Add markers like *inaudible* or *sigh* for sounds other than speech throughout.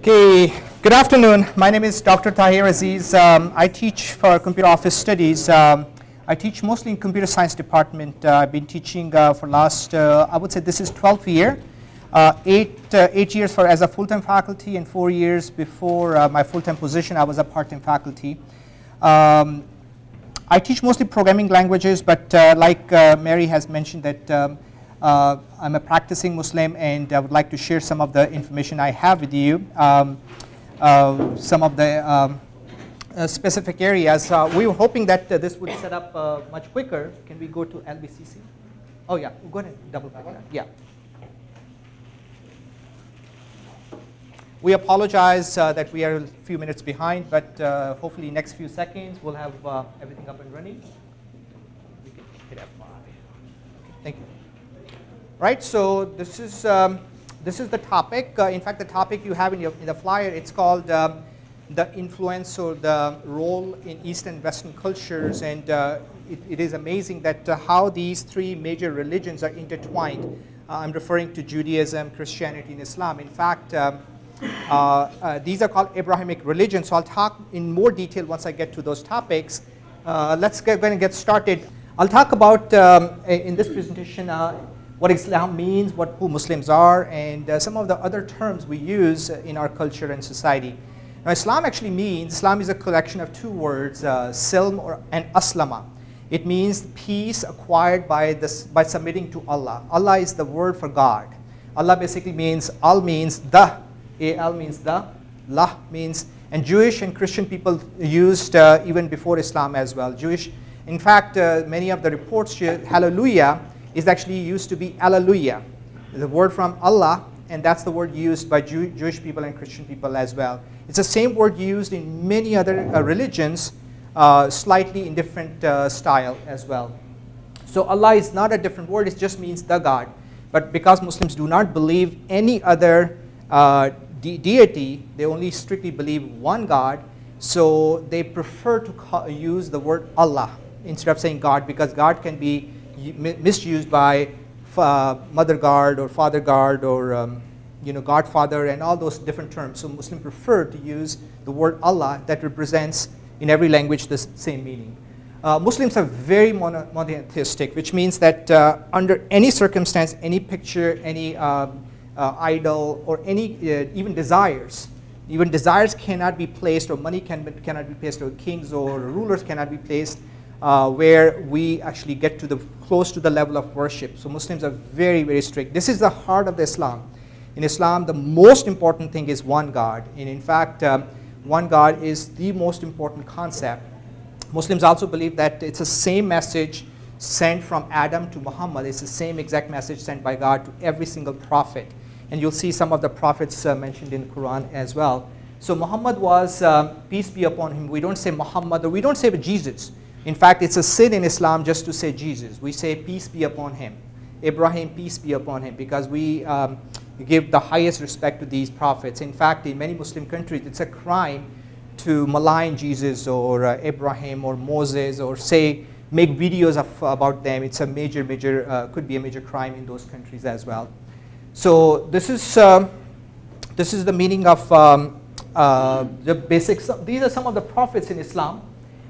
Okay, good afternoon. My name is Dr. Tahir Aziz. Um, I teach for Computer Office Studies. Um, I teach mostly in Computer Science Department. Uh, I've been teaching uh, for last, uh, I would say this is 12th year. Uh, eight, uh, eight years for as a full-time faculty and four years before uh, my full-time position, I was a part-time faculty. Um, I teach mostly programming languages, but like Mary has mentioned that um, uh, I'm a practicing Muslim and I would like to share some of the information I have with you. Um, uh, some of the um, uh, specific areas. Uh, we were hoping that uh, this would set up uh, much quicker. Can we go to LBCC? Oh yeah, go ahead, double back that. Yeah. We apologize that we are a few minutes behind, but hopefully next few seconds we'll have everything up and running. We can hit F5. Thank you right? So this is um, this is the topic. Uh, in fact, the topic you have in, your, in the flyer, it's called um, the influence or the role in East and Western cultures, and uh, it, it is amazing that uh, how these three major religions are intertwined. Uh, I'm referring to Judaism, Christianity, and Islam. In fact. Um, uh, uh, these are called Abrahamic religions. So I'll talk in more detail once I get to those topics. let's get, go and get started. I'll talk about um, in this presentation what Islam means, what who Muslims are, and uh, some of the other terms we use in our culture and society. Now, Islam actually means, Islam is a collection of two words, uh, silm or, and aslama. It means peace acquired by, this, by submitting to Allah. Allah is the word for God. Allah basically means, al means the, al means the, lah means, and Jewish and Christian people used uh, even before Islam as well. Jewish, in fact, uh, many of the reports, hallelujah, is actually used to be Alleluia, the word from Allah, and that's the word used by Jew Jewish people and Christian people as well. It's the same word used in many other uh, religions, uh, slightly in different uh, style as well. So Allah is not a different word, it just means the God. But because Muslims do not believe any other uh, de deity, they only strictly believe one God, so they prefer to use the word Allah instead of saying God because God can be misused by mother God or father God or um, you know Godfather and all those different terms. So Muslims prefer to use the word Allah that represents in every language the same meaning. Uh, Muslims are very mono monotheistic, which means that uh, under any circumstance, any picture, any uh, uh idol, or any uh, even desires, even desires cannot be placed, or money can cannot be placed, or kings or rulers cannot be placed uh, where we actually get to the close to the level of worship. So Muslims are very, very strict. This is the heart of the Islam. In Islam, the most important thing is one God. And in fact, um, one God is the most important concept. Muslims also believe that it's the same message sent from Adam to Muhammad. It's the same exact message sent by God to every single prophet. And you'll see some of the prophets uh, mentioned in the Quran as well. So Muhammad was, uh, peace be upon him. We don't say Muhammad or we don't say Jesus. In fact, it's a sin in Islam just to say Jesus. We say peace be upon him. Abraham, peace be upon him, because we um, give the highest respect to these prophets. In fact, in many Muslim countries, it's a crime to malign Jesus or uh, Abraham or Moses or say, make videos of, about them. It's a major, major, uh, could be a major crime in those countries as well. So this is, uh, this is the meaning of um, uh, the basics. These are some of the prophets in Islam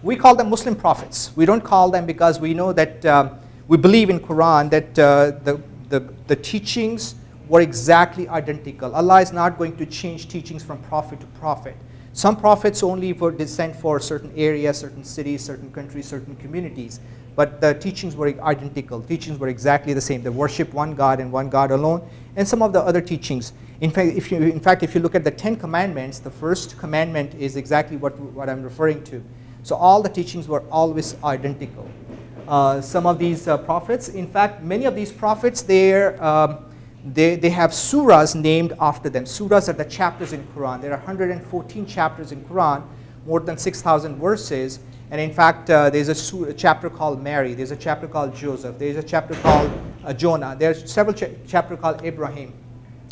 we call them Muslim prophets. We don't call them because we know that um, we believe in Quran that uh, the, the, the teachings were exactly identical. Allah is not going to change teachings from prophet to prophet. Some prophets only were sent for certain areas, certain cities, certain countries, certain communities. But the teachings were identical. Teachings were exactly the same. They worship one God and one God alone. And some of the other teachings. In fact, if you, in fact, if you look at the Ten Commandments, the first commandment is exactly what, what I'm referring to. So all the teachings were always identical. Uh, some of these uh, prophets, in fact, many of these prophets, um, they, they have surahs named after them. Surahs are the chapters in Quran. There are 114 chapters in Quran, more than 6,000 verses. And in fact, uh, there's a, a, chapter called Mary. There's a chapter called Joseph. There's a chapter called uh, Jonah. There's several ch chapters called Abraham.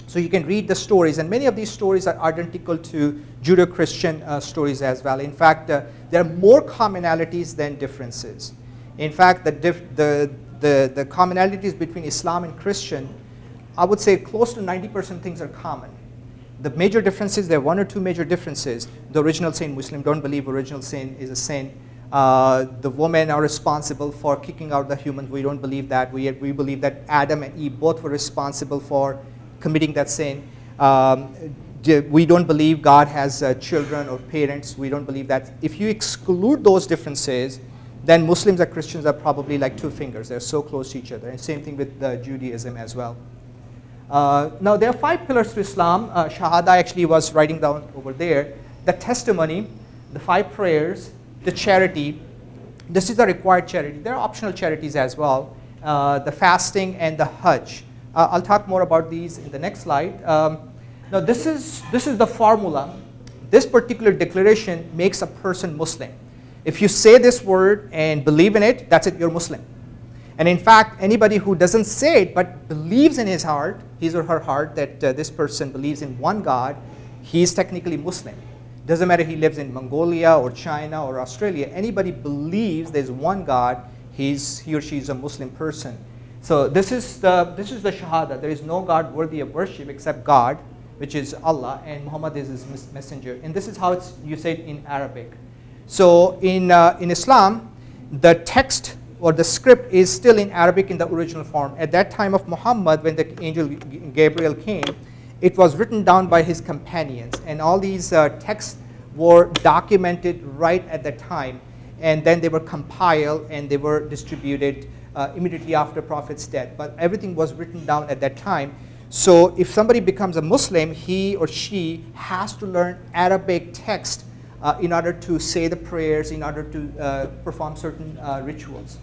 So you can read the stories, and many of these stories are identical to Judeo-Christian uh, stories as well. In fact, uh, there are more commonalities than differences. In fact, the, the, the, the commonalities between Islam and Christian, I would say close to 90% things are common. The major differences, there are one or two major differences. The original sin, Muslim don't believe original sin is a sin. Uh, the women are responsible for kicking out the humans. We don't believe that. We, we believe that Adam and Eve both were responsible for committing that sin. Um, we don't believe God has uh, children or parents. We don't believe that. If you exclude those differences, then Muslims and Christians are probably like two fingers. They're so close to each other. And same thing with uh, Judaism as well. Uh, now, there are five pillars to Islam. Uh, Shahada actually was writing down over there. The testimony, the five prayers, the charity. This is the required charity. There are optional charities as well. Uh, the fasting and the Hajj. Uh, I'll talk more about these in the next slide. Um, now, this is, this is the formula. This particular declaration makes a person Muslim. If you say this word and believe in it, that's it, you're Muslim. And in fact, anybody who doesn't say it but believes in his heart, his or her heart, that uh, this person believes in one God, he is technically Muslim. Doesn't matter he lives in Mongolia or China or Australia, anybody believes there's one God, he's, he or she is a Muslim person. So this is, the, this is the Shahada. There is no God worthy of worship except God, which is Allah, and Muhammad is his messenger. And this is how it's, you say it in Arabic. So in, uh, in Islam, the text or the script is still in Arabic in the original form. At that time of Muhammad, when the angel Gabriel came, it was written down by his companions. And all these uh, texts were documented right at that time. And then they were compiled and they were distributed uh, immediately after Prophet's death. But everything was written down at that time. So if somebody becomes a Muslim, he or she has to learn Arabic text uh, in order to say the prayers, in order to uh, perform certain uh, rituals.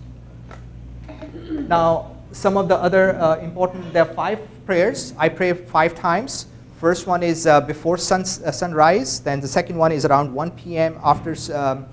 Now, some of the other uh, important, there are five prayers. I pray five times. First one is uh, before sun, uh, sunrise. Then the second one is around 1 p.m. after um,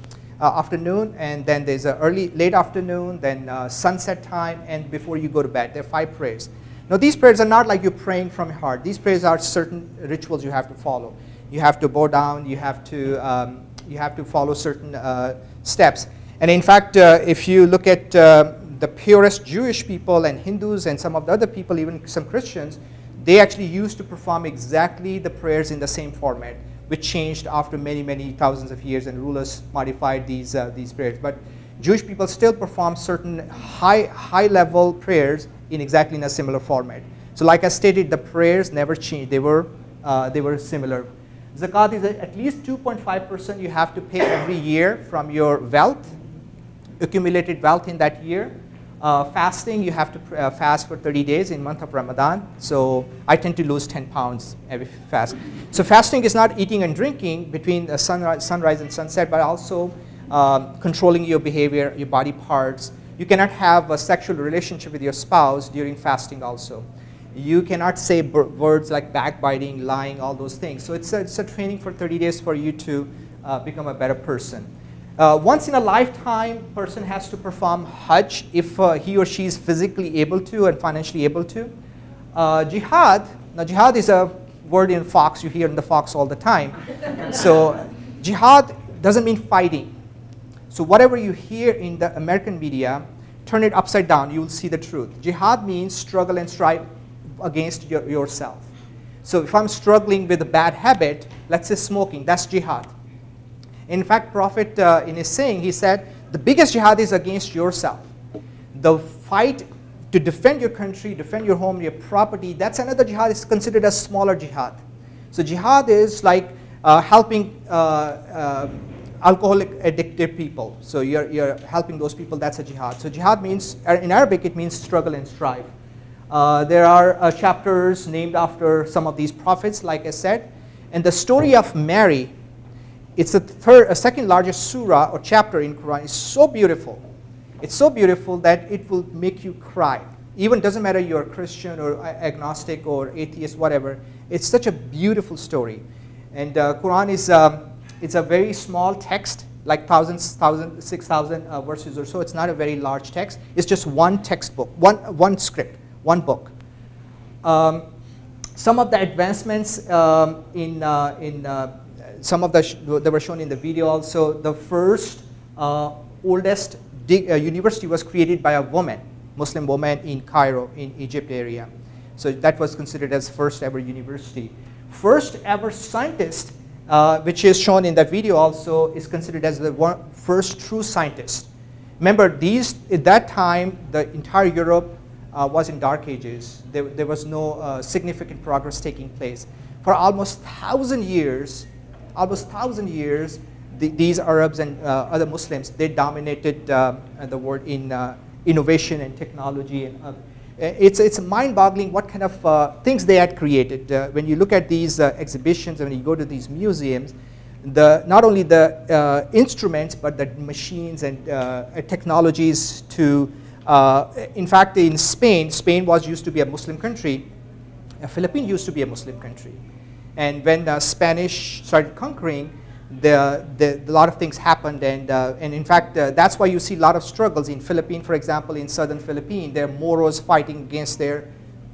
afternoon. And then there's a early, late afternoon, then uh, sunset time, and before you go to bed. There are five prayers. Now, these prayers are not like you're praying from your heart. These prayers are certain rituals you have to follow. You have to bow down. You have to, um, you have to follow certain uh, steps. And in fact, if you look at the purest Jewish people and Hindus and some of the other people, even some Christians, they actually used to perform exactly the prayers in the same format, which changed after many, many thousands of years and rulers modified these, uh, these prayers. But Jewish people still perform certain high, high level prayers in exactly in a similar format. So like I stated, the prayers never changed. They were, uh, they were similar. Zakat is at least 2.5% you have to pay every year from your wealth, accumulated wealth in that year. Uh, fasting, you have to uh, fast for 30 days in month of Ramadan. So I tend to lose 10 pounds every fast. So fasting is not eating and drinking between the sunrise, sunrise and sunset, but also um, controlling your behavior, your body parts. You cannot have a sexual relationship with your spouse during fasting also. You cannot say words like backbiting, lying, all those things. So it's a, it's a training for 30 days for you to uh, become a better person. Uh, once in a lifetime, person has to perform Hajj if uh, he or she is physically able to and financially able to. Uh, jihad, now jihad is a word in Fox, you hear in the Fox all the time. so jihad doesn't mean fighting. So whatever you hear in the American media, turn it upside down, you will see the truth. Jihad means struggle and strive against your, yourself. So if I'm struggling with a bad habit, let's say smoking, that's jihad. In fact, Prophet uh, in his saying, he said, the biggest jihad is against yourself. The fight to defend your country, defend your home, your property, that's another jihad. It's considered a smaller jihad. So jihad is like uh, helping uh, uh, alcoholic addicted people. So you're, you're helping those people, that's a jihad. So jihad means, uh, in Arabic, it means struggle and strive. Uh, there are uh, chapters named after some of these prophets, like I said. And the story of Mary, it's the third, second largest surah or chapter in Quran. It's so beautiful. It's so beautiful that it will make you cry. Even doesn't matter you're Christian or agnostic or atheist, whatever. It's such a beautiful story. And uh, Quran is um, it's a very small text, like thousands, thousand, six thousand uh, verses or so. It's not a very large text. It's just one textbook, one one script, one book. Um, some of the advancements um, in uh, in uh, some of the that were shown in the video also. The first uh, oldest uh, university was created by a woman, Muslim woman in Cairo, in Egypt area. So that was considered as first ever university. first ever scientist, uh, which is shown in that video also, is considered as the one, first true scientist. Remember, these, at that time, the entire Europe uh, was in dark ages. There, there was no uh, significant progress taking place. For almost 1,000 years, almost 1,000 years, the, these Arabs and uh, other Muslims, they dominated uh, the world in uh, innovation and technology. And, uh, it's, it's mind-boggling what kind of things they had created. when you look at these exhibitions and when you go to these museums, the, not only the uh, instruments, but the machines and uh, technologies to, uh, in fact, in Spain, Spain was used to be a Muslim country. Philippines used to be a Muslim country. And when the Spanish started conquering, the, the, a lot of things happened. And, uh, and in fact, uh, that's why you see a lot of struggles in Philippines, for example, in southern Philippines. There are Moros fighting against their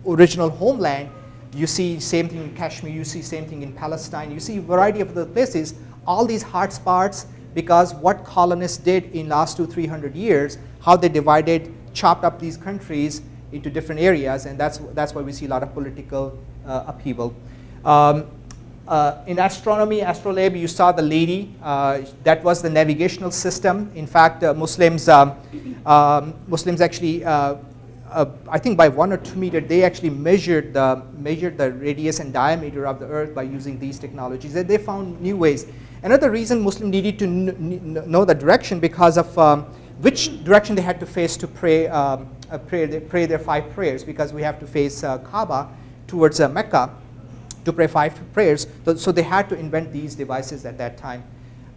original homeland. You see same thing in Kashmir, you see same thing in Palestine, you see a variety of other places, all these hot spots because what colonists did in last two, 300 years, how they divided, chopped up these countries into different areas, and that's, that's why we see a lot of political uh, upheaval. Um, uh, in astronomy, astrolabe, you saw the lady. Uh, that was the navigational system. In fact, uh, Muslims, um, um, Muslims actually, uh, uh, I think by one or two meter, they actually measured the, measured the radius and diameter of the Earth by using these technologies. And they found new ways. Another reason Muslims needed to know the direction because of um, which direction they had to face to pray, um, pray, pray, their five prayers because we have to face Kaaba towards Mecca to pray five prayers. So they had to invent these devices at that time.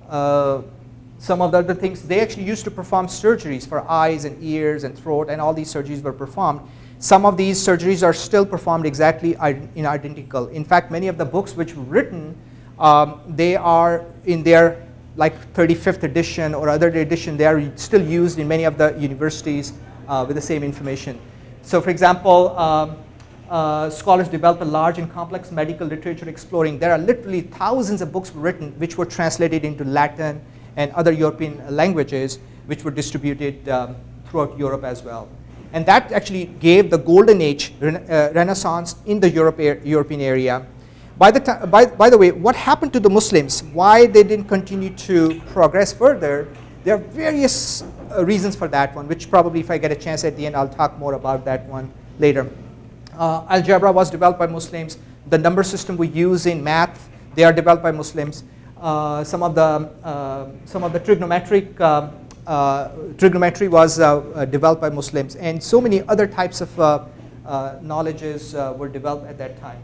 Uh, some of the other things, they actually used to perform surgeries for eyes and ears and throat, and all these surgeries were performed. Some of these surgeries are still performed exactly in identical. In fact, many of the books which were written, um, they are in their like 35th edition or other edition, they are still used in many of the universities uh, with the same information. So for example, um, uh, scholars developed a large and complex medical literature exploring. There are literally thousands of books written which were translated into Latin and other European languages which were distributed um, throughout Europe as well. And that actually gave the golden age uh, renaissance in the Europe European area. By the, by, by the way, what happened to the Muslims? Why they didn't continue to progress further? There are various uh, reasons for that one, which probably if I get a chance at the end, I'll talk more about that one later. Uh, algebra was developed by Muslims. The number system we use in math, they are developed by Muslims. Uh, some of the uh, some of the trigonometric uh, uh, trigonometry was uh, developed by Muslims, and so many other types of knowledges were developed at that time.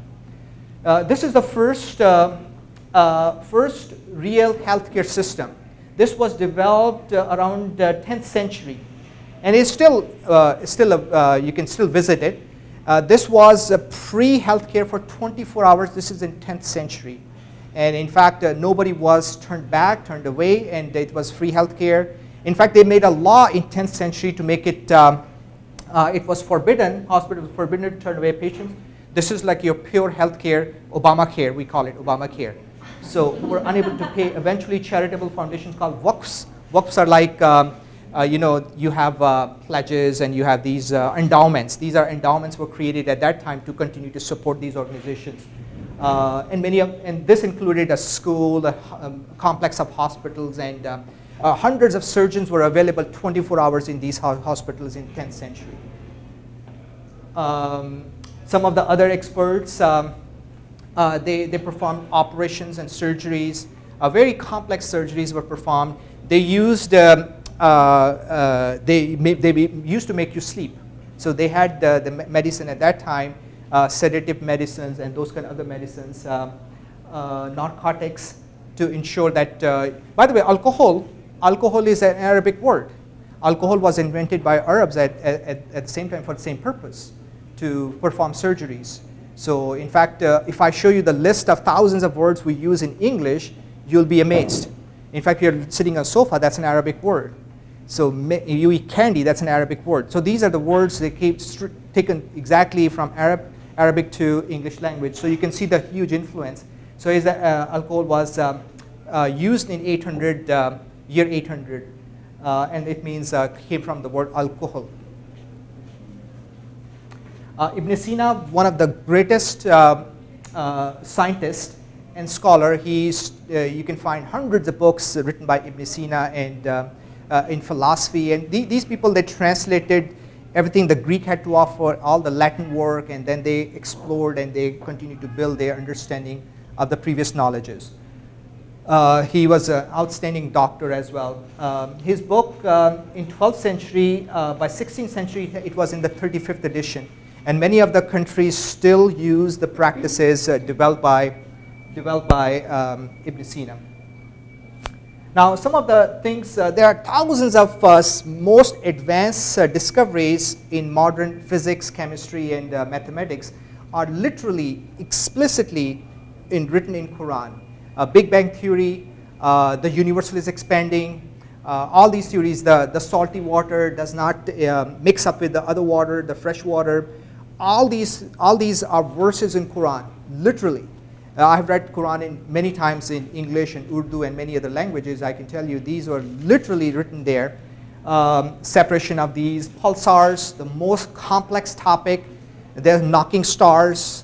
this is the first first real healthcare system. This was developed around the 10th century, and it's still still you can still visit it. Uh, this was uh, pre-healthcare for 24 hours. This is in 10th century. And in fact, uh, nobody was turned back, turned away, and it was free healthcare. In fact, they made a law in 10th century to make it, um, uh, it was forbidden, hospitals forbidden to turn away patients. This is like your pure healthcare, Obamacare, we call it Obamacare. So we're unable to pay. Eventually, charitable foundations called WAQFs. WAQFs are like um, uh, you know, you have uh, pledges and you have these uh, endowments. These are endowments were created at that time to continue to support these organizations. Uh, and many of, and this included a school, a um, complex of hospitals, and uh, uh, hundreds of surgeons were available 24 hours in these ho hospitals in 10th century. Um, some of the other experts, um, they, they performed operations and surgeries. very complex surgeries were performed. They used um, uh, uh, they, they used to make you sleep. So they had the, the medicine at that time, uh, sedative medicines and those kind of other medicines, um, narcotics to ensure that, by the way, alcohol, alcohol is an Arabic word. Alcohol was invented by Arabs at, at, at the same time for the same purpose, to perform surgeries. So in fact, uh, if I show you the list of thousands of words we use in English, you'll be amazed. In fact, you're sitting on a sofa, that's an Arabic word. So you eat candy, that's an Arabic word. So these are the words that keep taken exactly from Arab, Arabic to English language. So you can see the huge influence. So is that uh, alcohol was um, uh, used in 800, uh, year 800, uh, and it means uh, came from the word alcohol. Uh, Ibn Sina, one of the greatest uh, scientist and scholar. He's, you can find hundreds of books written by Ibn Sina and uh, in philosophy. And the, these people, they translated everything the Greek had to offer, all the Latin work, and then they explored and they continued to build their understanding of the previous knowledges. Uh, he was an outstanding doctor as well. Um, his book um, in 12th century, uh, by 16th century, it was in the 35th edition. And many of the countries still use the practices uh, developed by, developed by um, Ibn Sina. Now, some of the things, uh, there are thousands of uh, most advanced uh, discoveries in modern physics, chemistry, and mathematics are literally, explicitly in, written in Quran uh, Big Bang Theory, uh, the universal is expanding, uh, all these theories, the, the salty water does not mix up with the other water, the fresh water, all these, all these are verses in Quran, literally. Uh, I've read Quran in many times in English and Urdu and many other languages. I can tell you these were literally written there. Um, separation of these pulsars, the most complex topic. There's knocking stars,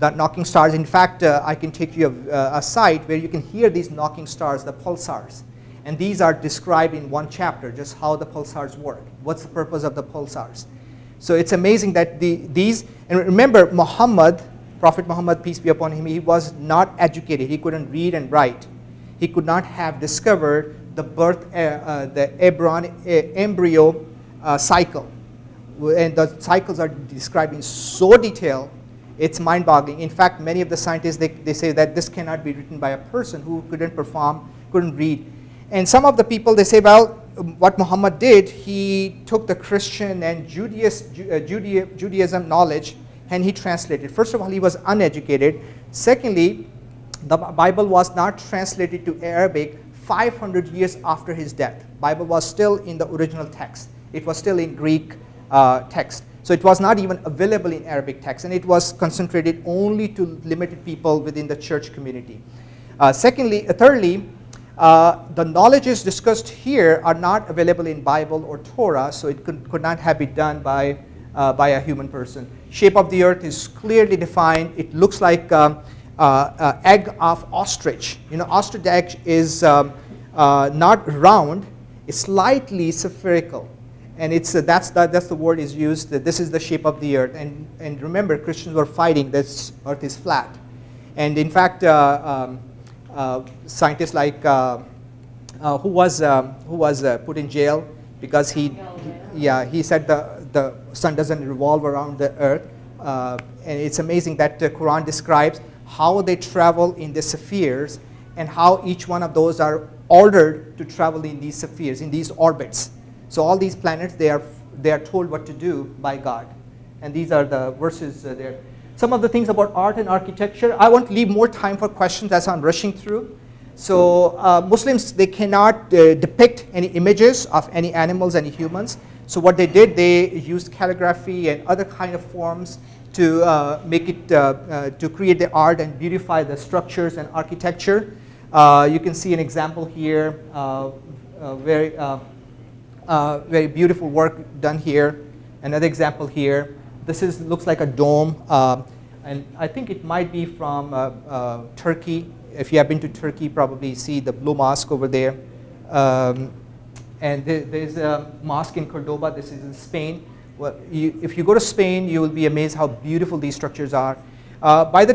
the knocking stars. In fact, uh, I can take you a, uh, a, site where you can hear these knocking stars, the pulsars. And these are described in one chapter, just how the pulsars work. What's the purpose of the pulsars? So it's amazing that the, these, and remember Muhammad, Prophet Muhammad, peace be upon him, he was not educated. He couldn't read and write. He could not have discovered the birth, uh, uh, the embryo, uh, embryo cycle. And the cycles are described in so detail it's mind-boggling. In fact, many of the scientists, they, they say that this cannot be written by a person who couldn't perform, couldn't read. And some of the people, they say, well, what Muhammad did, he took the Christian and uh, Judaism knowledge and he translated. First of all, he was uneducated. Secondly, the Bible was not translated to Arabic 500 years after his death. Bible was still in the original text. It was still in Greek uh, text. So it was not even available in Arabic text, and it was concentrated only to limited people within the church community. Uh, secondly, uh, thirdly, uh, the knowledges discussed here are not available in Bible or Torah, so it could, could not have been done by, uh, by a human person. Shape of the earth is clearly defined. It looks like um, uh, uh, egg of ostrich. You know, ostrich egg is um, not round, it's slightly spherical and it's uh, that's the, that's the word is used that this is the shape of the earth and and remember christians were fighting this earth is flat and in fact uh, um, uh, scientists like uh, uh, who was um, who was uh, put in jail because he, he, yeah he said the the sun doesn't revolve around the earth and it's amazing that the quran describes how they travel in the spheres and how each one of those are ordered to travel in these spheres in these orbits so all these planets, they are, they are told what to do by God. And these are the verses uh, there. Some of the things about art and architecture, I want to leave more time for questions as I'm rushing through. So uh, Muslims, they cannot uh, depict any images of any animals, any humans. So what they did, they used calligraphy and other kind of forms to uh, make it, uh, uh, to create the art and beautify the structures and architecture. you can see an example here, very uh, very beautiful work done here. Another example here. This is looks like a dome, uh, and I think it might be from uh, uh, Turkey. If you have been to Turkey, probably see the blue mosque over there. Um, and there, there's a mosque in Cordoba. This is in Spain. Well, you, if you go to Spain, you will be amazed how beautiful these structures are. Uh, by the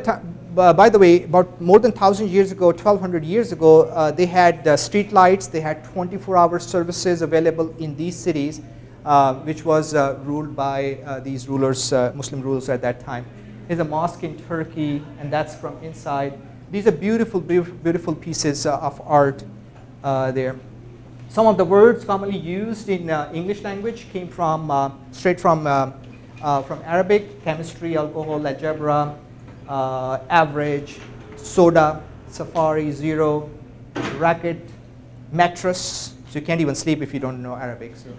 uh, by the way, about more than 1,000 years ago, 1,200 years ago, uh, they had uh, street lights, they had 24-hour services available in these cities, uh, which was uh, ruled by uh, these rulers, Muslim rulers at that time. There's a mosque in Turkey, and that's from inside. These are beautiful, beautiful pieces of art there. Some of the words commonly used in English language came from, straight from, from Arabic, chemistry, alcohol, algebra, uh, average, soda, safari, zero, racket, mattress. So you can't even sleep if you don't know Arabic. So,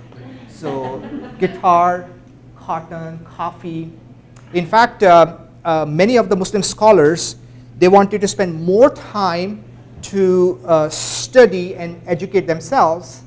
so guitar, cotton, coffee. In fact, uh, uh, many of the Muslim scholars, they wanted to spend more time to uh, study and educate themselves.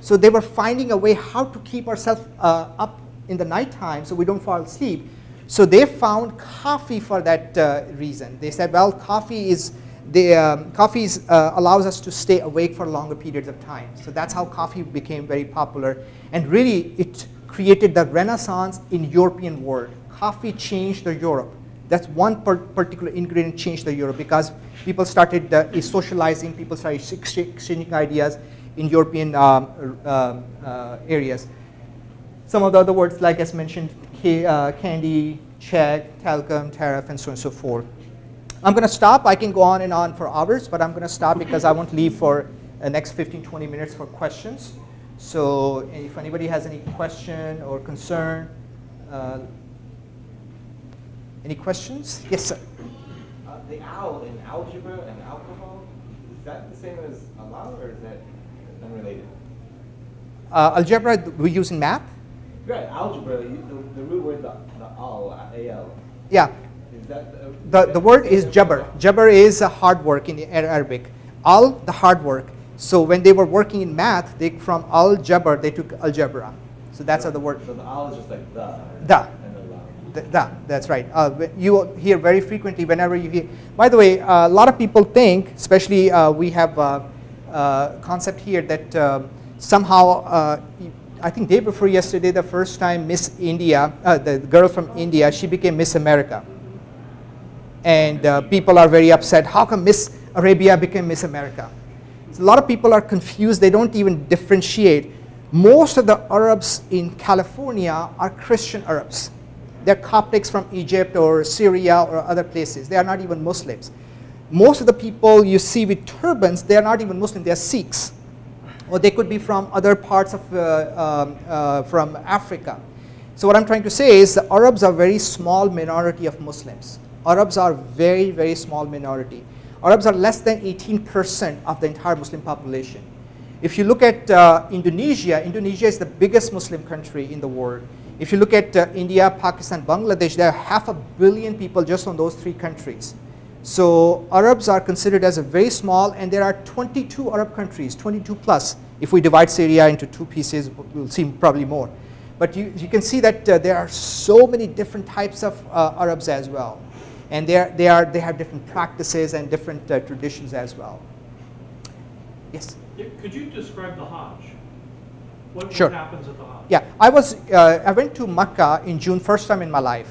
So they were finding a way how to keep ourselves uh, up in the nighttime so we don't fall asleep. So they found coffee for that uh, reason. They said, well, coffee is the um, coffee uh, allows us to stay awake for longer periods of time. So that's how coffee became very popular. And really, it created the renaissance in European world. Coffee changed the Europe. That's one particular ingredient changed the Europe because people started uh, socializing, people started exchanging ideas in European um, uh, uh, areas. Some of the other words, like as mentioned, uh, candy, check, talcum, tariff, and so on and so forth. I'm going to stop. I can go on and on for hours, but I'm going to stop because I want to leave for the next 15, 20 minutes for questions. So if anybody has any question or concern, uh, any questions? Yes, sir. Uh, the owl in algebra and alcohol, is that the same as Allah or is that unrelated? Uh, algebra we use in math? Right, algebra, the, the root word, the, the al, A-L. Yeah. Is that the, the, the word is jabr. Jabr is a hard work in the Arabic. Al, the hard work. So when they were working in math, they from al jabr they took algebra. So that's so, how the word. So the al is just like the. The. The, that's right. Uh, you hear very frequently whenever you hear. By the way, uh, a lot of people think, especially uh, we have a, a, concept here that uh, somehow, uh, I think day before yesterday, the first time Miss India, uh, the girl from India, she became Miss America. And people are very upset. How come Miss Arabia became Miss America? A lot of people are confused. They don't even differentiate. Most of the Arabs in California are Christian Arabs they're Coptics from Egypt or Syria or other places. They are not even Muslims. Most of the people you see with turbans, they are not even Muslim, they are Sikhs. Or they could be from other parts of, uh, um, uh, from Africa. So what I'm trying to say is the Arabs are very small minority of Muslims. Arabs are very, very small minority. Arabs are less than 18% of the entire Muslim population. If you look at uh, Indonesia, Indonesia is the biggest Muslim country in the world. If you look at uh, India, Pakistan, Bangladesh, there are half a billion people just on those three countries. So Arabs are considered as a very small, and there are 22 Arab countries, 22 plus. If we divide Syria into two pieces, we'll see probably more. But you, you can see that uh, there are so many different types of uh, Arabs as well. And they, are, they, are, they have different practices and different uh, traditions as well. Yes? Could you describe the Hajj? What, sure. what happens at the Hajj? Yeah, I was uh, I went to Mecca in June, first time in my life.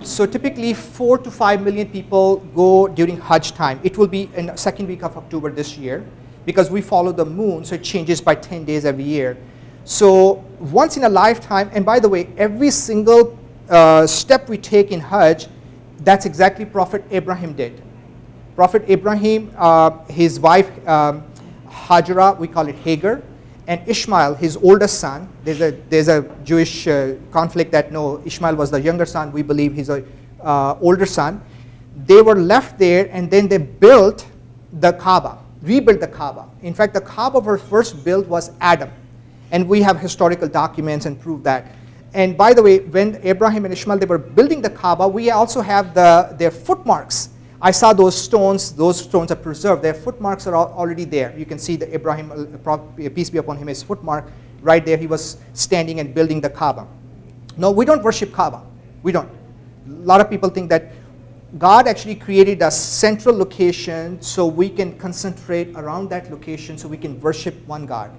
So typically, four to five million people go during Hajj time. It will be in the second week of October this year, because we follow the moon, so it changes by 10 days every year. So once in a lifetime, and by the way, every single uh, step we take in Hajj, that's exactly Prophet Abraham did. Prophet Abraham, uh, his wife um, Hajra, we call it Hagar, and Ishmael, his oldest son, there's a, there's a Jewish uh, conflict that no, Ishmael was the younger son, we believe he's a uh, older son. They were left there and then they built the Kaaba, rebuilt the Kaaba. In fact, the Kaaba was first built was Adam. And we have historical documents and prove that. And by the way, when Abraham and Ishmael, they were building the Kaaba, we also have the, their footmarks I saw those stones, those stones are preserved. Their footmarks are already there. You can see the Abraham, uh, uh, peace be upon him, his footmark right there. He was standing and building the Kaaba. No, we don't worship Kaaba. We don't. A lot of people think that God actually created a central location so we can concentrate around that location so we can worship one God.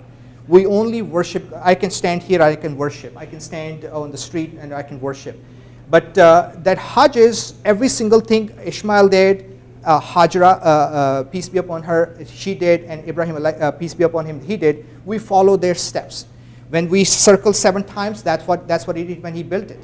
We only worship, I can stand here, I can worship. I can stand on the street and I can worship. But uh, that Hajj is every single thing Ishmael did, uh, Hajra, uh, uh, peace be upon her, she did, and Ibrahim, uh, peace be upon him, he did. We follow their steps. When we circle seven times, that's what, that's what he did when he built it.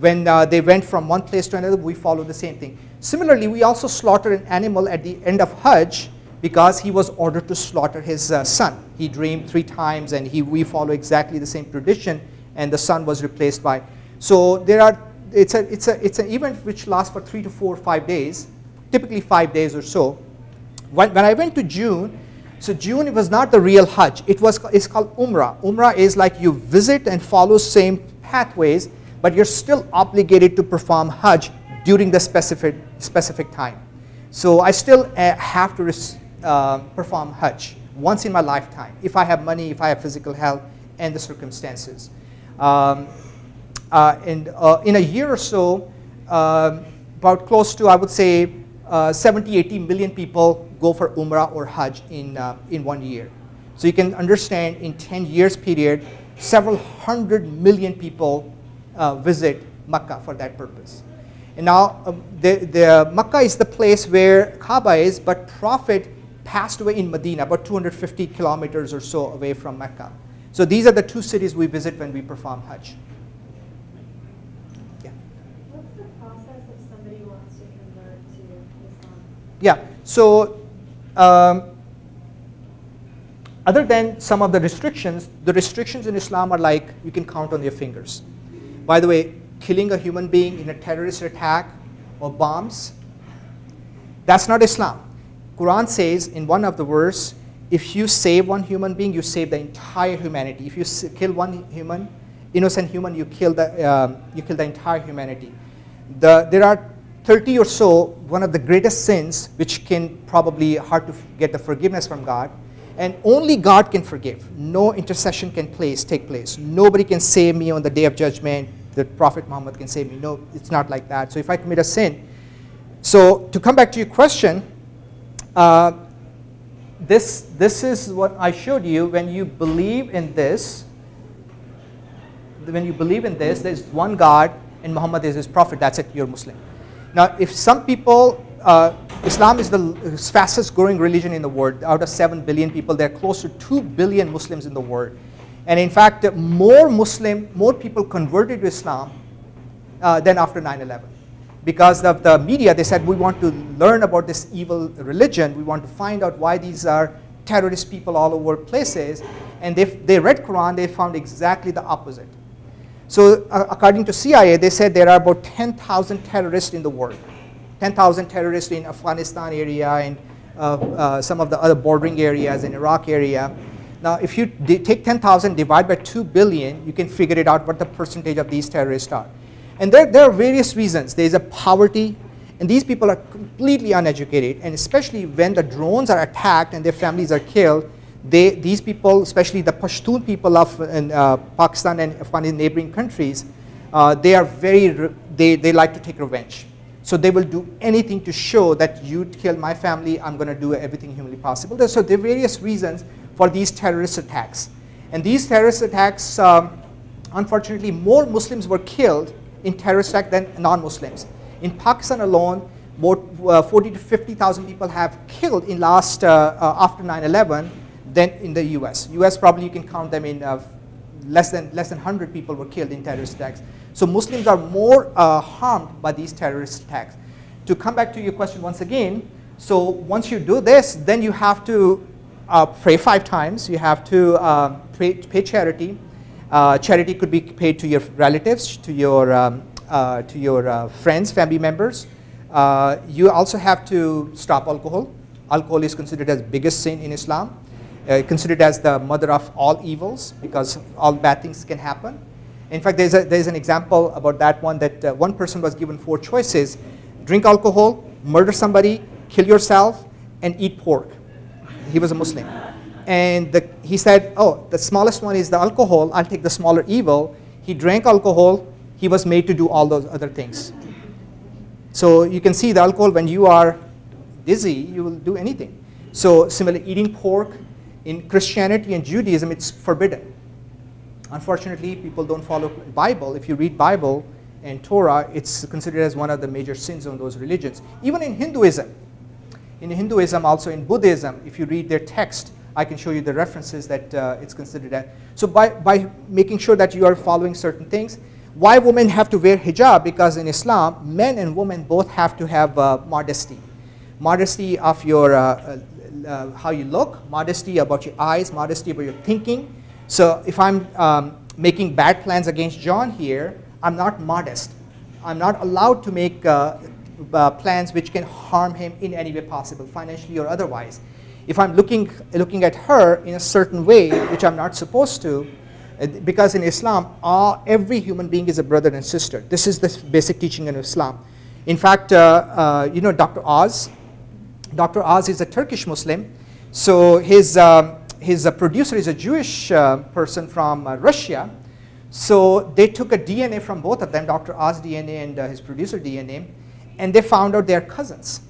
When uh, they went from one place to another, we follow the same thing. Similarly, we also slaughter an animal at the end of Hajj because he was ordered to slaughter his son. He dreamed three times and he, we follow exactly the same tradition and the son was replaced by. So there are it's, a, it's, a, it's an event which lasts for three to four, five days, typically five days or so. When, when I went to June, so June was not the real Hajj. It was it's called Umrah. Umrah is like you visit and follow same pathways, but you're still obligated to perform Hajj during the specific specific time. So I still uh, have to uh, perform Hajj once in my lifetime if I have money, if I have physical health, and the circumstances. Um, and uh, in a year or so, um, about close to, I would say, uh, 70, 80 million people go for Umrah or Hajj in, uh, in one year. So you can understand in 10 years period, several hundred million people uh, visit Makkah for that purpose. And now um, the, the Makkah is the place where Kaaba is, but Prophet passed away in Medina, about 250 kilometers or so away from Mecca. So these are the two cities we visit when we perform Hajj. Yeah. What's the process if somebody wants to convert to Islam? Yeah. So um, other than some of the restrictions, the restrictions in Islam are like you can count on your fingers. By the way, killing a human being in a terrorist attack or bombs, that's not Islam. Quran says in one of the verse, if you save one human being, you save the entire humanity. If you kill one human, innocent human, you kill the, um, you kill the entire humanity. The, there are 30 or so, one of the greatest sins, which can probably hard to get the forgiveness from God, and only God can forgive. No intercession can place, take place. Nobody can save me on the day of judgment. The Prophet Muhammad can save me. No, it's not like that. So if I commit a sin, so to come back to your question, uh, this, this is what I showed you. When you believe in this, when you believe in this, there's one God and Muhammad is his prophet. That's it, you're Muslim. Now, if some people, uh, Islam is the fastest growing religion in the world. Out of 7 billion people, there are close to 2 billion Muslims in the world. And in fact, more Muslim, more people converted to Islam uh, than after 9 11 because of the media, they said, we want to learn about this evil religion. We want to find out why these are terrorist people all over places. And they, they read Quran, they found exactly the opposite. So uh, according to CIA, they said there are about 10,000 terrorists in the world. 10,000 terrorists in Afghanistan area and uh, uh, some of the other bordering areas in Iraq area. Now, if you take 10,000, divide by 2 billion, you can figure it out what the percentage of these terrorists are. And there, there are various reasons. There is a poverty, and these people are completely uneducated. And especially when the drones are attacked and their families are killed, they, these people, especially the Pashtun people of uh, Pakistan and Afghanistan neighboring countries, uh, they are very, they, they like to take revenge. So they will do anything to show that you killed my family, I'm going to do everything humanly possible. So there are various reasons for these terrorist attacks. And these terrorist attacks, um, unfortunately, more Muslims were killed in terrorist attacks than non-Muslims. In Pakistan alone, more uh, 40 to 50,000 people have killed in last uh, uh, after 9/11 than in the U.S. U.S. probably you can count them in uh, less than less than 100 people were killed in terrorist attacks. So Muslims are more uh, harmed by these terrorist attacks. To come back to your question once again, so once you do this, then you have to uh, pray five times. You have to pay, pay charity. Uh, charity could be paid to your relatives, to your, um, uh, to your uh, friends, family members. Uh, you also have to stop alcohol. Alcohol is considered as biggest sin in Islam, uh, considered as the mother of all evils because all bad things can happen. In fact, there's, a, there's an example about that one that uh, one person was given four choices. Drink alcohol, murder somebody, kill yourself, and eat pork. He was a Muslim and the, he said, oh, the smallest one is the alcohol. I'll take the smaller evil. He drank alcohol. He was made to do all those other things. So you can see the alcohol, when you are dizzy, you will do anything. So similarly, eating pork, in Christianity and Judaism, it's forbidden. Unfortunately, people don't follow Bible. If you read Bible and Torah, it's considered as one of the major sins on those religions. Even in Hinduism, in Hinduism, also in Buddhism, if you read their text, I can show you the references that uh, it's considered at. So by, by making sure that you are following certain things, why women have to wear hijab? Because in Islam, men and women both have to have uh, modesty. Modesty of your, uh, uh, uh, how you look, modesty about your eyes, modesty about your thinking. So if I'm um, making bad plans against John here, I'm not modest. I'm not allowed to make uh, plans which can harm him in any way possible, financially or otherwise if I'm looking, looking at her in a certain way, which I'm not supposed to, uh, because in Islam, all, every human being is a brother and sister. This is the basic teaching in Islam. In fact, uh, uh, you know Dr. Oz? Dr. Oz is a Turkish Muslim. So his, um, his uh, producer is a Jewish uh, person from uh, Russia. So they took a DNA from both of them, Dr. Oz DNA and uh, his producer DNA, and they found out they're cousins.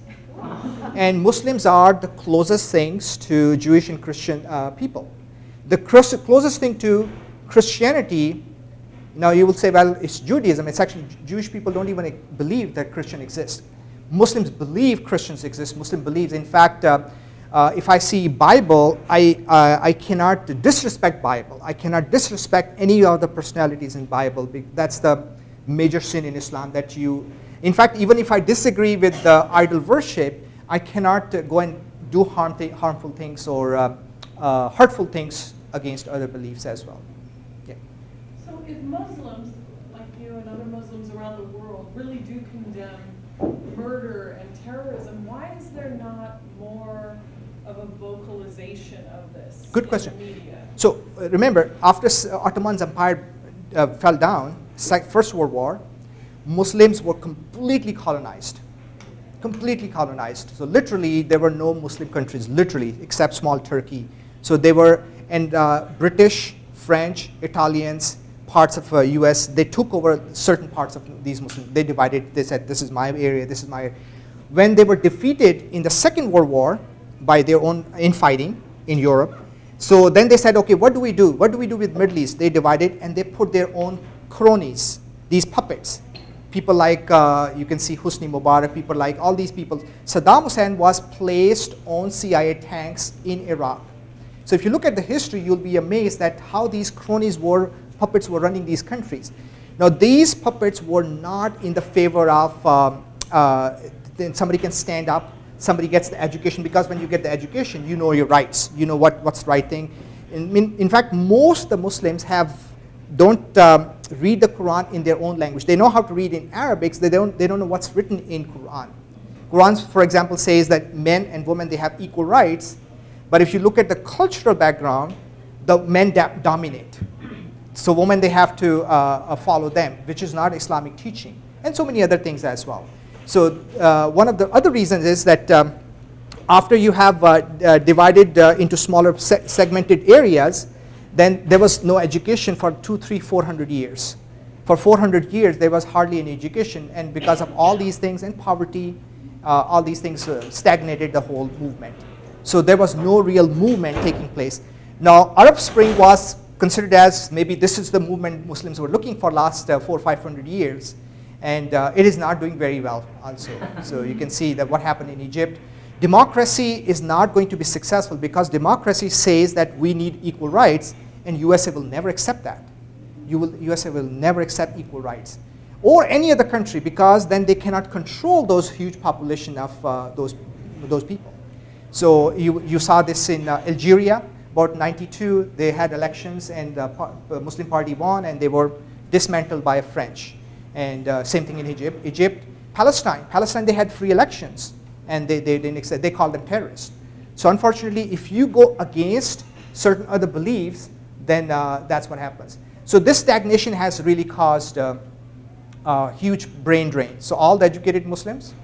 and Muslims are the closest things to Jewish and Christian uh, people. The closest thing to Christianity, now you will say, well, it's Judaism. It's actually Jewish people don't even believe that Christian exists. Muslims believe Christians exist. Muslim believes. In fact, uh, uh, if I see Bible, I, uh, I cannot disrespect Bible. I cannot disrespect any of the personalities in Bible. That's the major sin in Islam that you, in fact, even if I disagree with the idol worship, I cannot go and do harm thi- harmful things or uh, uh, hurtful things against other beliefs as well. So if Muslims, like you and other Muslims around the world, really do condemn murder and terrorism, why is there not more of a vocalization of this Good in question. the media? So uh, remember, after S- Ottoman's empire uh, fell down, First World War, Muslims were completely colonized. Completely colonized. So literally, there were no Muslim countries, literally, except small Turkey. So they were, and uh, British, French, Italians, parts of uh, U.S. They took over certain parts of these Muslims. They divided. They said, "This is my area. This is my." Area. When they were defeated in the Second World War by their own infighting in Europe, so then they said, okay, what do we do? What do we do with Middle East? They divided and they put their own cronies, these puppets. People like, uh, you can see Husni Mubarak, people like all these people. Saddam Hussein was placed on CIA tanks in Iraq. So if you look at the history, you'll be amazed at how these cronies were, puppets were running these countries. Now these puppets were not in the favor of, um, uh, then somebody can stand up, somebody gets the education, because when you get the education, you know your rights, you know what, what's the right thing. In, in, fact, most the Muslims have, don't um, read the Quran in their own language. They know how to read in Arabic, they don't, they don't know what's written in Quran. Quran, for example, says that men and women, they have equal rights, but if you look at the cultural background, the men dominate. So women, they have to uh, uh, follow them, which is not Islamic teaching, and so many other things as well. So uh, one of the other reasons is that um, after you have uh, uh, divided uh, into smaller se- segmented areas, then there was no education for two, three, four hundred years. For 400 years, there was hardly any education, and because of all these things and poverty, all these things stagnated the whole movement. So there was no real movement taking place. Now, Arab Spring was considered as maybe this is the movement Muslims were looking for last uh, four, 500 years, and uh, it is not doing very well also. so you can see that what happened in Egypt. Democracy is not going to be successful because democracy says that we need equal rights, and USA will never accept that. You will, USA will never accept equal rights or any other country because then they cannot control those huge population of uh, those, those people. So you, you saw this in uh, Algeria, about 92, they had elections and the uh, Muslim party won and they were dismantled by a French. And uh, same thing in Egypt. Egypt, Palestine. Palestine, they had free elections and they, they didn't accept, they called them terrorists. So unfortunately, if you go against certain other beliefs, then uh, that's what happens. So this stagnation has really caused uh, uh, huge brain drain. So all the educated Muslims,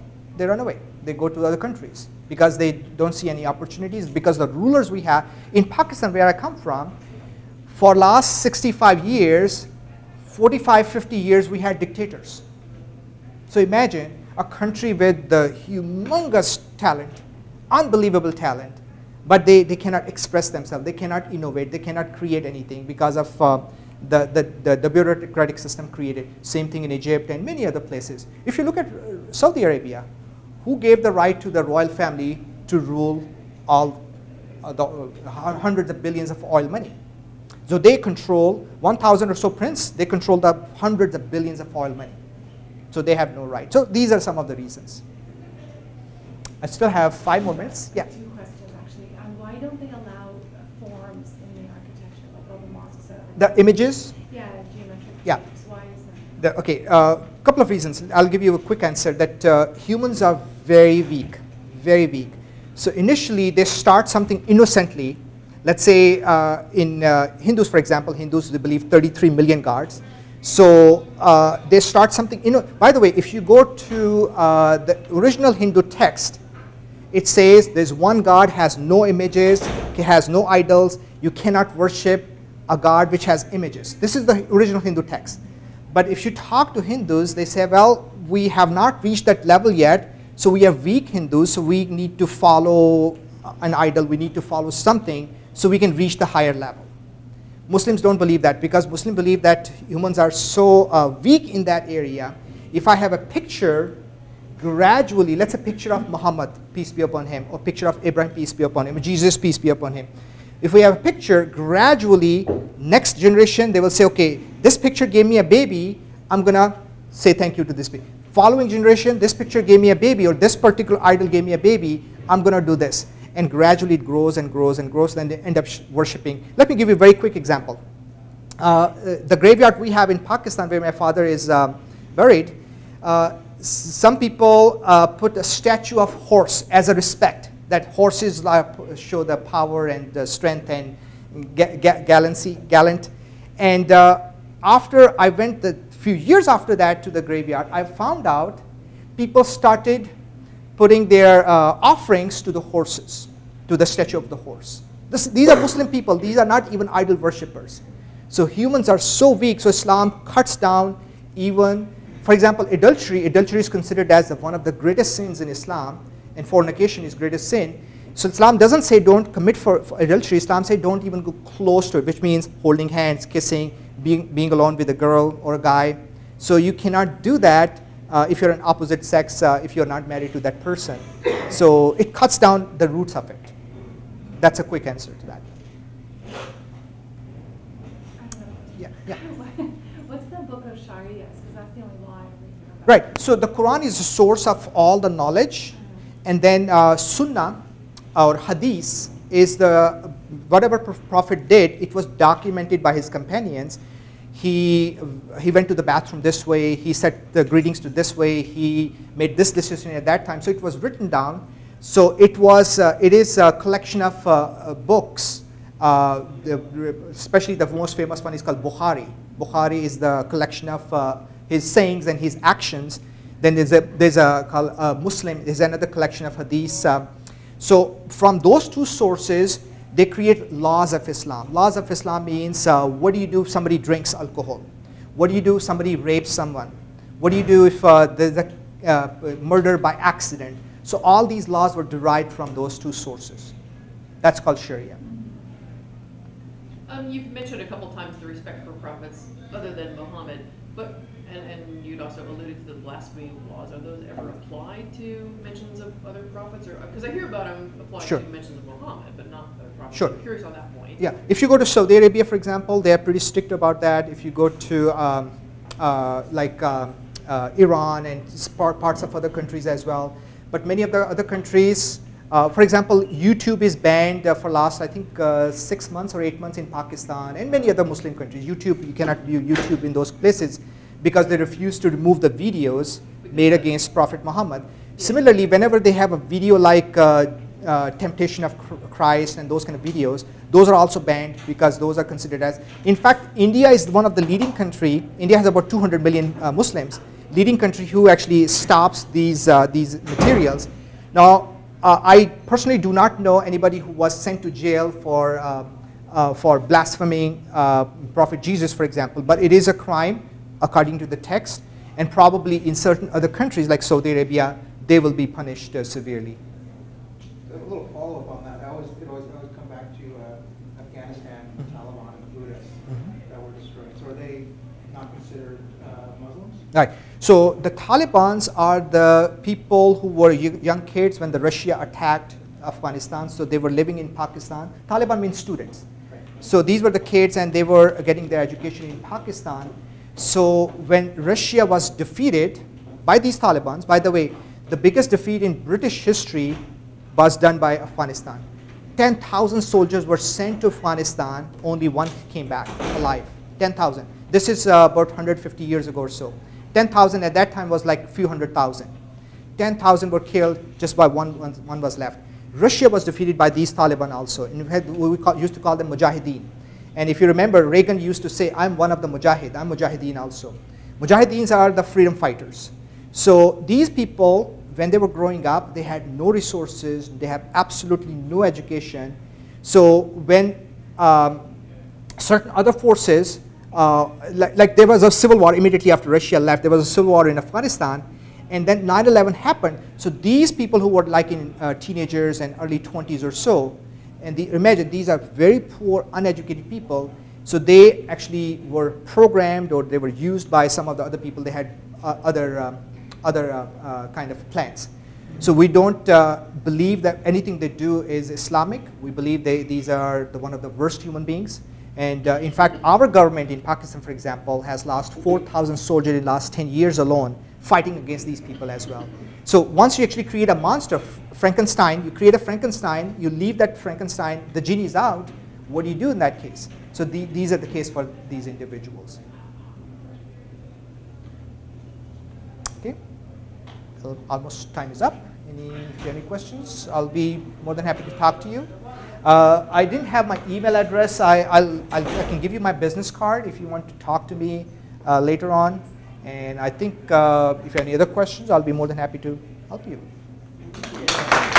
they run away. They go to other countries because they don't see any opportunities. Because the rulers we have in Pakistan, where I come from, for last 65 years, 45, 50 years, we had dictators. So imagine a country with the humongous talent, unbelievable talent, but they, they cannot express themselves, they cannot innovate, they cannot create anything because of uh, the, the, the, the bureaucratic system created. Same thing in Egypt and many other places. If you look at uh, Saudi Arabia, who gave the right to the royal family to rule all uh, the, uh, hundreds of billions of oil money? So they control 1,000 or so prince, they control the hundreds of billions of oil money. So they have no right. So these are some of the reasons. I still have five more minutes. Yeah. Two questions, actually. Um, why don't they allow uh, forms in the architecture, like all the mosques? The images, Yeah, geometric Yeah. shapes. Why is that? The, okay, couple of reasons. I'll give you a quick answer that uh, humans are very weak, very weak. So initially, they start something innocently. Let's say uh, in uh, Hindus, for example, Hindus they believe 33 million gods. So uh, they start something. You know, by the way, if you go to uh, the original Hindu text, it says there's one God has no images, he has no idols. You cannot worship a god which has images. This is the original Hindu text. But if you talk to Hindus, they say, well, we have not reached that level yet, so we are weak Hindus, so we need to follow an idol, we need to follow something so we can reach the higher level. Muslims don't believe that because Muslims believe that humans are so uh, weak in that area. If I have a picture, gradually, let's a picture of Muhammad, peace be upon him, or picture of Abraham, peace be upon him, or Jesus, peace be upon him. If we have a picture, gradually, next generation, they will say, okay, this picture gave me a baby, I'm gonna say thank you to this baby. Following generation, this picture gave me a baby, or this particular idol gave me a baby, I'm gonna do this. And gradually it grows and grows and grows, then they end up worshipping. Let me give you a very quick example. Uh, the graveyard we have in Pakistan, where my father is uh, buried, uh, some people uh, put a statue of horse as a respect that horses show the power and the strength and ga ga gallancy, gallant. And uh, after I went the few years after that to the graveyard, I found out people started putting their uh, offerings to the horses, to the statue of the horse. This, these are Muslim people. These are not even idol worshippers. So humans are so weak. So Islam cuts down even for example, adultery, adultery is considered as one of the greatest sins in Islam, and fornication is greatest sin. So Islam doesn't say don't commit for, for adultery. Islam says don't even go close to it, which means holding hands, kissing, being, being alone with a girl or a guy. So you cannot do that uh, if you're an opposite sex, uh, if you're not married to that person. So it cuts down the roots of it. That's a quick answer to that. Yeah, yeah. *laughs* What's the book of Sharia? Right. So the Quran is the source of all the knowledge, and then uh, Sunnah or Hadith is the whatever Prophet did. It was documented by his companions. He he went to the bathroom this way. He said the greetings to this way. He made this decision at that time. So it was written down. So it was uh, it is a collection of uh, uh books. Uh, the, especially the most famous one is called Bukhari. Bukhari is the collection of uh, his sayings and his actions. Then there's a, there's a, a Muslim, there's another collection of hadiths. Uh, so from those two sources, they create laws of Islam. Laws of Islam means uh, what do you do if somebody drinks alcohol? What do you do if somebody rapes someone? What do you do if uh, there's a uh, murder by accident? So all these laws were derived from those two sources. That's called Sharia. Um, you've mentioned a couple times the respect for prophets other than Muhammad, but and, and you'd also alluded to the blasphemy laws. Are those ever applied to mentions of other prophets? or Because I hear about them applied sure. to mentions of Muhammad, but not other prophets. Sure. I'm curious on that point. Yeah. If you go to Saudi Arabia, for example, they're pretty strict about that. If you go to um, uh, like um, uh, Iran and parts of other countries as well. But many of the other countries, uh, for example, YouTube is banned uh, for last, I think, uh, six months or eight months in Pakistan and many other Muslim countries. YouTube, you cannot view YouTube in those places because they refused to remove the videos made against Prophet Muhammad. Similarly, whenever they have a video like uh, uh, Temptation of Christ and those kind of videos, those are also banned because those are considered as, in fact, India is one of the leading country, India has about 200 million uh, Muslims, leading country who actually stops these, uh, these materials. Now, uh, I personally do not know anybody who was sent to jail for, uh, for blaspheming Prophet Jesus, for example, but it is a crime according to the text, and probably in certain other countries like Saudi Arabia, they will be punished uh, severely. A little follow-up on that. I always, it always, always come back to uh, Afghanistan, mm -hmm. Taliban, and the Buddhists mm -hmm. that were destroyed. So are they not considered uh, Muslims? Right. So the Taliban's are the people who were young kids when the Russia attacked Afghanistan. So they were living in Pakistan. Taliban means students. So these were the kids and they were getting their education in Pakistan. So when Russia was defeated by these Taliban, by the way, the biggest defeat in British history was done by Afghanistan. 10,000 soldiers were sent to Afghanistan, only one came back alive. 10,000. This is uh, about 150 years ago or so. 10,000 at that time was like a few hundred thousand. 10,000 were killed, just by one, one, one was left. Russia was defeated by these Taliban also. And we, had, we call, used to call them Mujahideen. And if you remember, Reagan used to say, I'm one of the Mujahid, I'm Mujahideen also. Mujahideens are the freedom fighters. So these people, when they were growing up, they had no resources, they have absolutely no education. So when um, certain other forces, uh, like, like there was a civil war immediately after Russia left, there was a civil war in Afghanistan, and then 9-11 happened. So these people who were like in uh, teenagers and early 20s or so, and the, imagine these are very poor, uneducated people, so they actually were programmed or they were used by some of the other people. They had uh, other, um, other uh, uh, kind of plans. So we don't uh, believe that anything they do is Islamic. We believe they, these are the, one of the worst human beings. And uh, in fact, our government in Pakistan, for example, has lost 4,000 soldiers in the last 10 years alone fighting against these people as well. So once you actually create a monster, Frankenstein, you create a Frankenstein, you leave that Frankenstein, the genie is out, what do you do in that case? So the, these are the case for these individuals. Okay, almost time is up. Any, if you have any questions, I'll be more than happy to talk to you. Uh, I didn't have my email address. I, I'll, I'll, i can give you my business card if you want to talk to me uh, later on. And I think uh, if you have any other questions, I'll be more than happy to help you. Thank you.